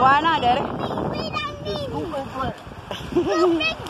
Why not, Daddy? We don't need.